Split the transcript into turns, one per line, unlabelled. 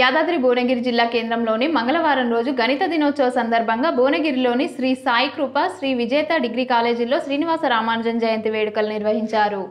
యాదాద్రి భువనగిరి జిల్లా కేంద్రంలోని మంగళవారం రోజు గణిత దినోత్సవ సందర్భంగా భువనగిరిలోని శ్రీ సాయి కృప శ్రీ విజేత డిగ్రీ కాలేజీలో శ్రీనివాస రామానుజన్ జయంతి వేడుకలు నిర్వహించారు.